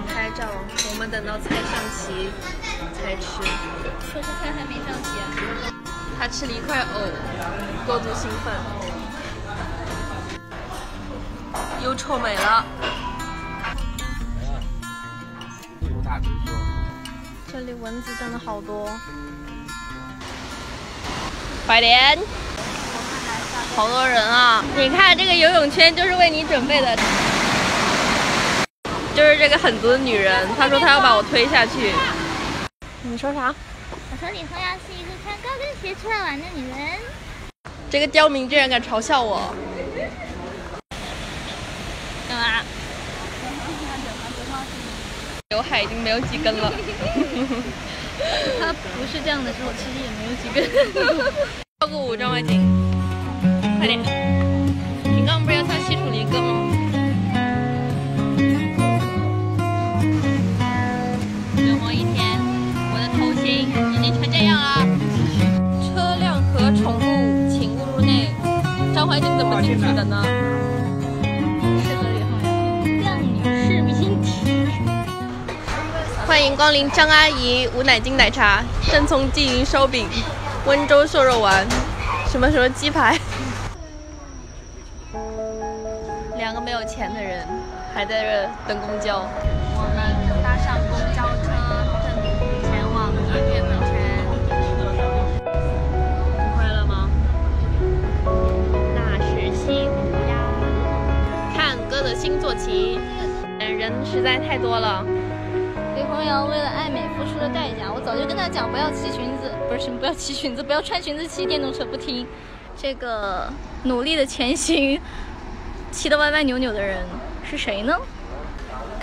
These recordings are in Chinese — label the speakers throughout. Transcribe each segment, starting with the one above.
Speaker 1: 拍照，我们等到菜上齐才吃。
Speaker 2: 可是菜还没上齐。
Speaker 1: 他吃了一块藕，过度兴奋，又臭美了。这里蚊子真的好多，快点！好多人啊！你看这个游泳圈就是为你准备的，就是这个狠毒的女人，她说她要把我推下去。你说啥？
Speaker 2: 我说李红瑶是一个穿高跟鞋出来玩的女人。
Speaker 1: 这个刁民居然敢嘲笑我！
Speaker 2: 干嘛？
Speaker 1: 刘海已经没有几根了。
Speaker 2: 他不是这样的时候，其实也没有几根。
Speaker 1: 跳个舞，张怀瑾，快点！欢迎光临张阿姨无奶精奶茶，正宗缙云烧饼，温州瘦肉丸，什么什么鸡排。两个没有钱的人还在这等公交。我们搭上公交车，正前往音乐喷泉。快乐吗？那是西湖呀。看歌的星座旗，嗯，人实在太多了。
Speaker 2: 李红瑶为了爱美付出了代价，我早就跟他讲不要骑裙子，不是什么不要骑裙子，不要穿裙子骑电动车，不听。这个努力的前行，骑得歪歪扭扭的人是谁呢？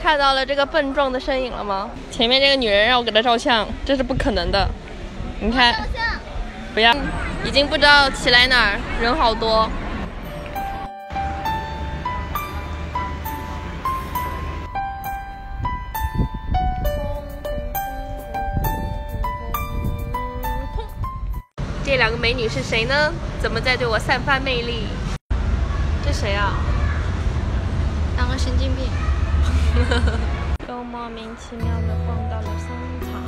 Speaker 1: 看到了这个笨重的身影了吗？前面这个女人让我给她照相，这是不可能的。你看，不要，已经不知道骑来哪儿，人好多。这两个美女是谁呢？怎么在对我散发魅力？这谁啊？
Speaker 2: 当个神经病。
Speaker 1: 都莫名其妙的逛到了商场。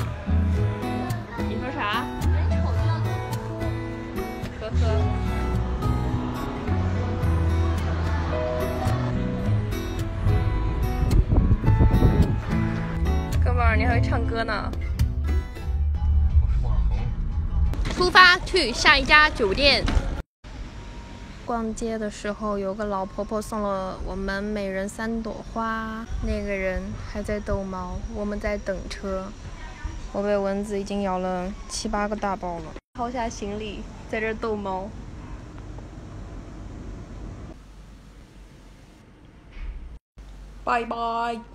Speaker 1: 你说啥？呵呵。哥们儿，你还会唱歌呢？出发去下一家酒店。逛街的时候，有个老婆婆送了我们每人三朵花。那个人还在逗猫，我们在等车。我被蚊子已经咬了七八个大包了。抛下行李，在这逗猫。拜拜。